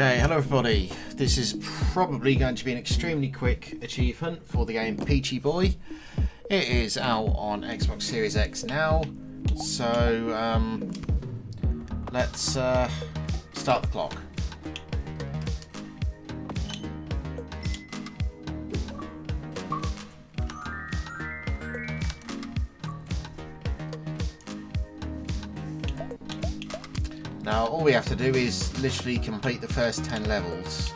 Okay, hello everybody. This is probably going to be an extremely quick achievement for the game Peachy Boy. It is out on Xbox Series X now, so um, let's uh, start the clock. Now all we have to do is literally complete the first 10 levels.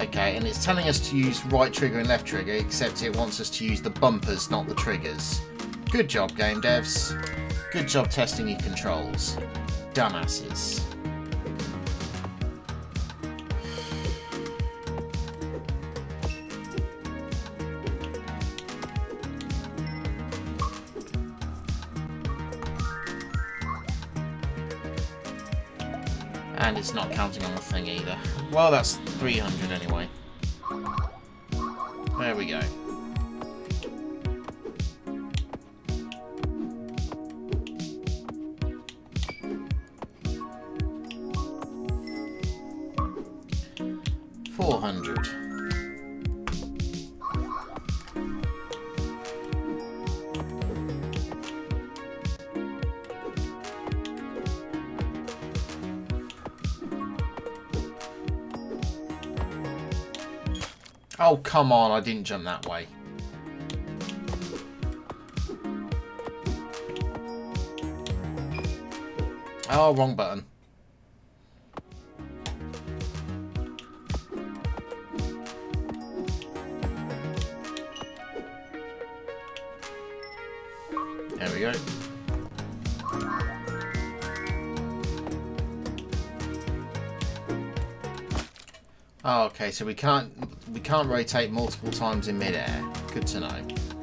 Okay, and it's telling us to use right trigger and left trigger, except it wants us to use the bumpers, not the triggers. Good job, game devs. Good job testing your controls. Dumbasses. And it's not counting on the thing either. Well, that's 300 anyway. There we go. Four hundred. Oh, come on, I didn't jump that way. Oh, wrong button. There we go. Oh, okay, so we can't we can't rotate multiple times in midair. Good to know.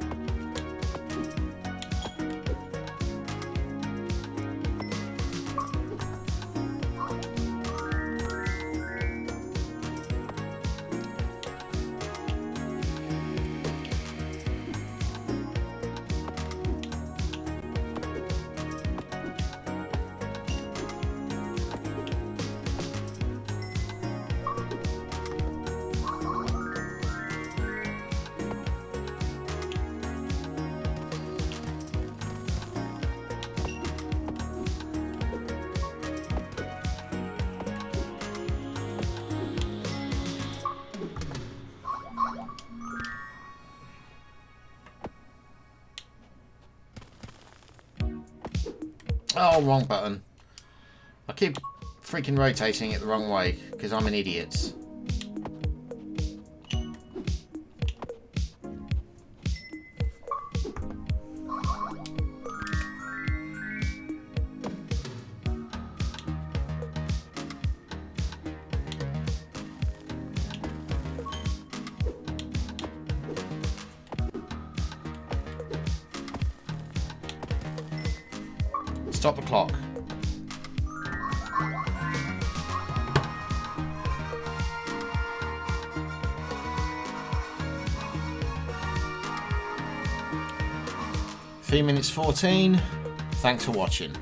Oh, wrong button. I keep freaking rotating it the wrong way because I'm an idiot. Stop the clock. Three minutes 14. Thanks for watching.